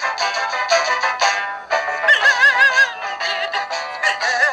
Blended.